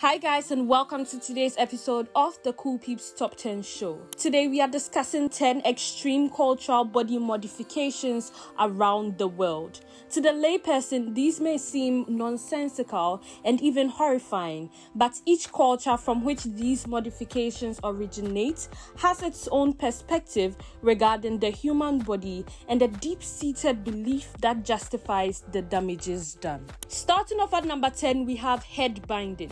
Hi, guys, and welcome to today's episode of the Kuulpeeps Top 10 Show. Today, we are discussing 10 extreme cultural body modifications around the world. To the layperson, these may seem nonsensical and even horrifying, but each culture from which these modifications originate has its own perspective regarding the human body and a deep seated belief that justifies the damages done. Starting off at number 10, we have head binding.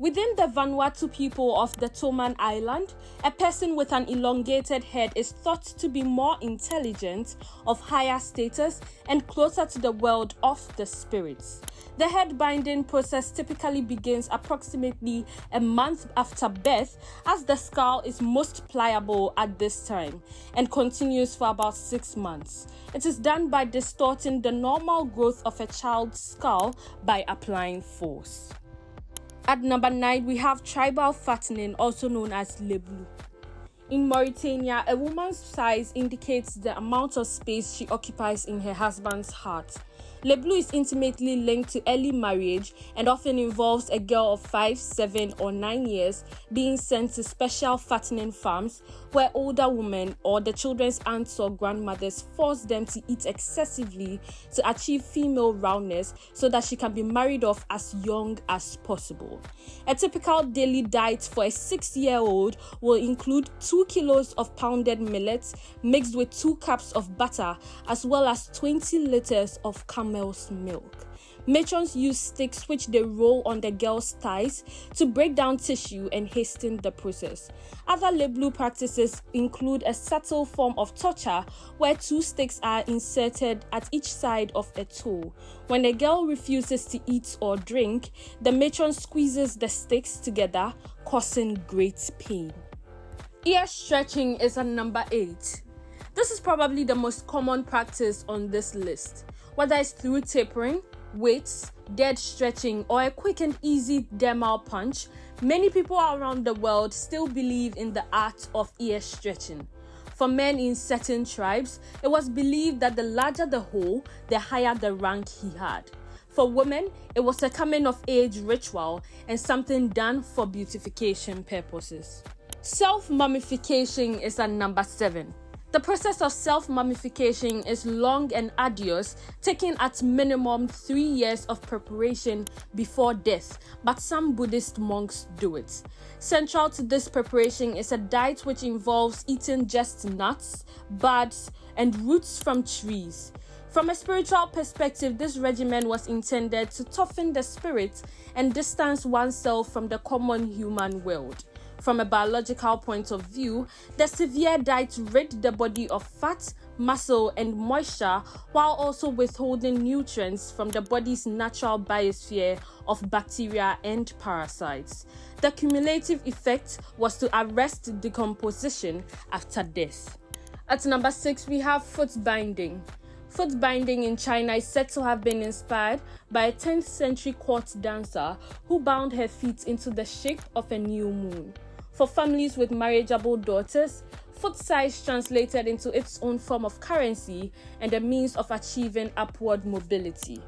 Within the Vanuatu people of the Tomman Island, a person with an elongated head is thought to be more intelligent, of higher status, and closer to the world of the spirits. The head binding process typically begins approximately a month after birth, as the skull is most pliable at this time and continues for about six months. It is done by distorting the normal growth of a child's skull by applying force. At number 9, we have tribal fattening, also known as leblouh. In Mauritania, a woman's size indicates the amount of space she occupies in her husband's heart. Leblouh is intimately linked to early marriage and often involves a girl of 5, 7, or 9 years being sent to special fattening farms where older women or the children's aunts or grandmothers force them to eat excessively to achieve female roundness so that she can be married off as young as possible. A typical daily diet for a 6 year old will include 2 kilos of pounded millet mixed with 2 cups of butter as well as 20 liters of camel camel's milk. Matrons use sticks which they roll on the girl's thighs to break down tissue and hasten the process. Other Leblouh practices include a subtle form of torture where two sticks are inserted at each side of a toe. When a girl refuses to eat or drink, the matron squeezes the sticks together, causing great pain. Ear stretching is a number 8. This is probably the most common practice on this list. Whether it's through tapering, weights, dead stretching, or a quick and easy dermal punch, many people around the world still believe in the art of ear stretching. For men in certain tribes, it was believed that the larger the hole, the higher the rank he had. For women, it was a coming of age ritual and something done for beautification purposes. Self mummification is at number 7. The process of self mummification is long and arduous, taking at minimum three years of preparation before death, but some Buddhist monks do it. Central to this preparation is a diet which involves eating just nuts, buds, and roots from trees. From a spiritual perspective, this regimen was intended to toughen the spirit and distance oneself from the common human world. From a biological point of view, the severe diet rid the body of fat, muscle, and moisture while also withholding nutrients from the body's natural biosphere of bacteria and parasites. The cumulative effect was to arrest decomposition after death. At number 6, we have foot binding. Foot binding in China is said to have been inspired by a 10th century court dancer who bound her feet into the shape of a new moon. For families with marriageable daughters, foot size translated into its own form of currency and a means of achieving upward mobility.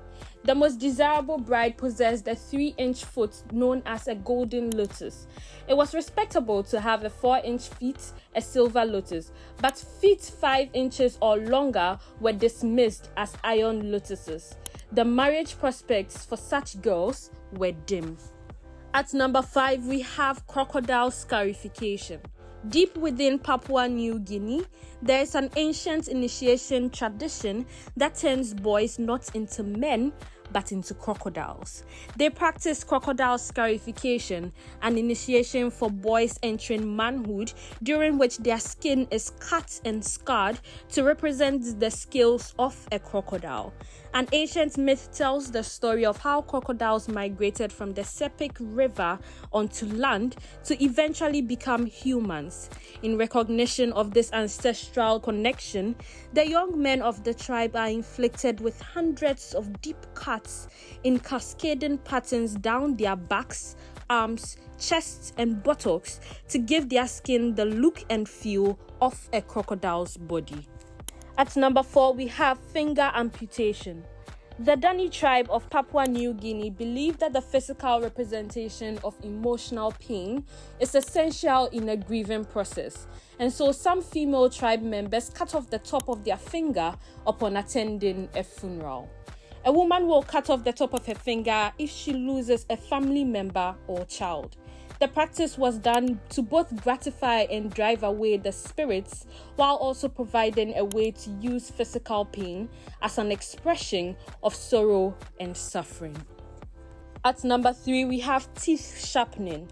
The most desirable bride possessed a 3 inch foot known as a golden lotus. It was respectable to have a 4 inch feet, a silver lotus, but feet 5 inches or longer were dismissed as iron lotuses. The marriage prospects for such girls were dim. At number 5, we have crocodile scarification. Deep within Papua New Guinea, there is an ancient initiation tradition that turns boys not into men but into crocodiles. They practice crocodile scarification, an initiation for boys entering manhood, during which their skin is cut and scarred to represent the scales of a crocodile. An ancient myth tells the story of how crocodiles migrated from the Sepik River onto land to eventually become humans. In recognition of this ancestral connection, the young men of the tribe are inflicted with hundreds of deep cuts in cascading patterns down their backs, arms, chests, and buttocks to give their skin the look and feel of a crocodile's body. At number four, we have finger amputation. The Dani tribe of Papua New Guinea believe that the physical representation of emotional pain is essential in a grieving process, and so some female tribe members cut off the top of their finger upon attending a funeral. A woman will cut off the top of her finger if she loses a family member or child. The practice was done to both gratify and drive away the spirits while also providing a way to use physical pain as an expression of sorrow and suffering. At number three, we have teeth sharpening.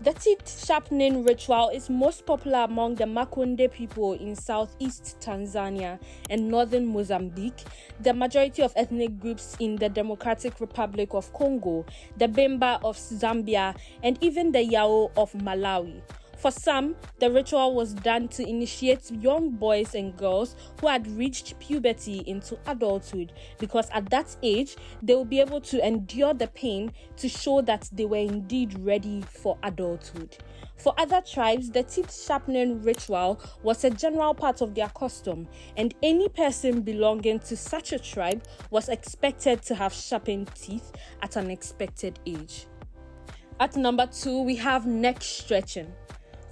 The teeth sharpening ritual is most popular among the Makonde people in southeast Tanzania and northern Mozambique, the majority of ethnic groups in the Democratic Republic of Congo, the Bemba of Zambia, and even the Yao of Malawi. For some, the ritual was done to initiate young boys and girls who had reached puberty into adulthood because at that age they will be able to endure the pain to show that they were indeed ready for adulthood. For other tribes, the teeth sharpening ritual was a general part of their custom, and any person belonging to such a tribe was expected to have sharpened teeth at an expected age. At number two, we have neck stretching.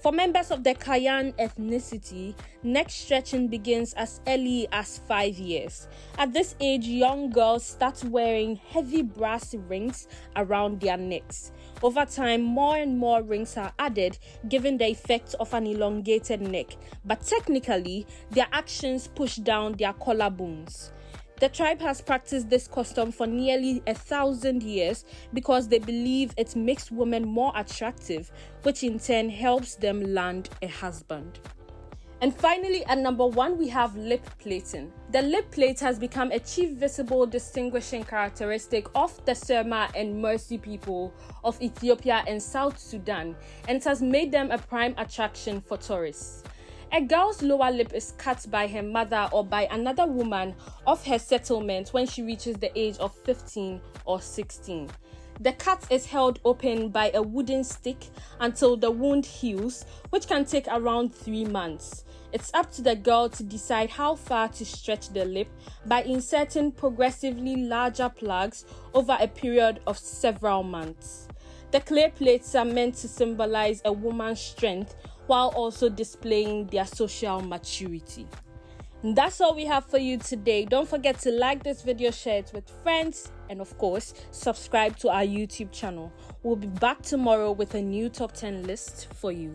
For members of the Kayan ethnicity, neck stretching begins as early as 5 years. At this age, young girls start wearing heavy brass rings around their necks. Over time, more and more rings are added, giving the effect of an elongated neck, but technically, their actions push down their collarbones. The tribe has practiced this custom for nearly a thousand years because they believe it makes women more attractive, which in turn helps them land a husband. And finally, at number one, we have lip plating. The lip plate has become a chief visible distinguishing characteristic of the Surma and Mursi people of Ethiopia and South Sudan, and it has made them a prime attraction for tourists. A girl's lower lip is cut by her mother or by another woman of her settlement when she reaches the age of 15 or 16. The cut is held open by a wooden stick until the wound heals, which can take around three months. It's up to the girl to decide how far to stretch the lip by inserting progressively larger plugs over a period of several months. The clay plates are meant to symbolize a woman's strength while also displaying their social maturity. And that's all we have for you today. Don't forget to like this video, share it with friends, and of course, subscribe to our YouTube channel. We'll be back tomorrow with a new top 10 list for you.